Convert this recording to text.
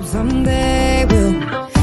hope someday we'll